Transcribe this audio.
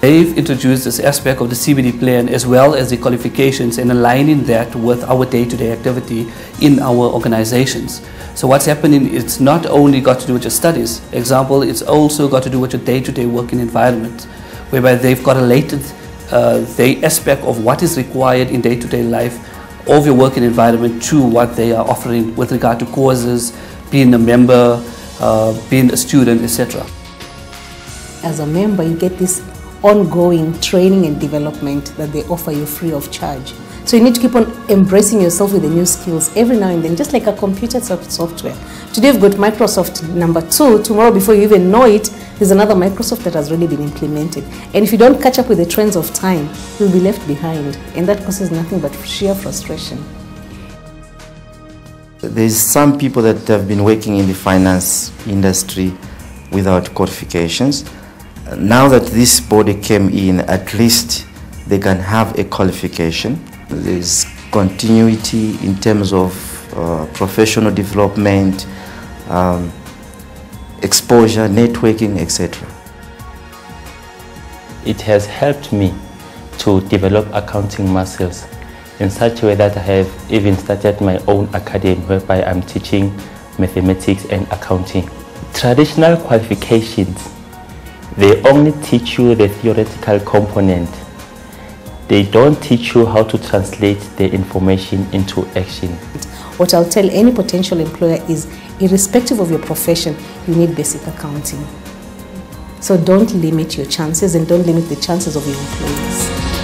they've introduced this aspect of the CPD plan as well as the qualifications and aligning that with our day-to-day activity in our organizations. So what's happening, it's not only got to do with your studies. Example, it's also got to do with your day-to-day working environment, whereby they've got a latent uh, the aspect of what is required in day-to-day life of your working environment to what they are offering with regard to courses, being a member, uh, being a student, etc. As a member, you get this ongoing training and development that they offer you free of charge. So you need to keep on embracing yourself with the new skills every now and then, just like a computer software. Today we've got Microsoft number two. Tomorrow, before you even know it, there's another Microsoft that has already been implemented. And if you don't catch up with the trends of time, you'll be left behind. And that causes nothing but sheer frustration. There's some people that have been working in the finance industry without qualifications. Now that this body came in, at least they can have a qualification. There's continuity in terms of uh, professional development, um, exposure, networking, etc. It has helped me to develop accounting muscles in such a way that I have even started my own academy whereby I'm teaching mathematics and accounting. Traditional qualifications they only teach you the theoretical component. They don't teach you how to translate the information into action. What I'll tell any potential employer is, irrespective of your profession, you need basic accounting. So don't limit your chances and don't limit the chances of your employees.